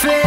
feel